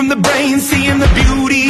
from the brain, seeing the beauty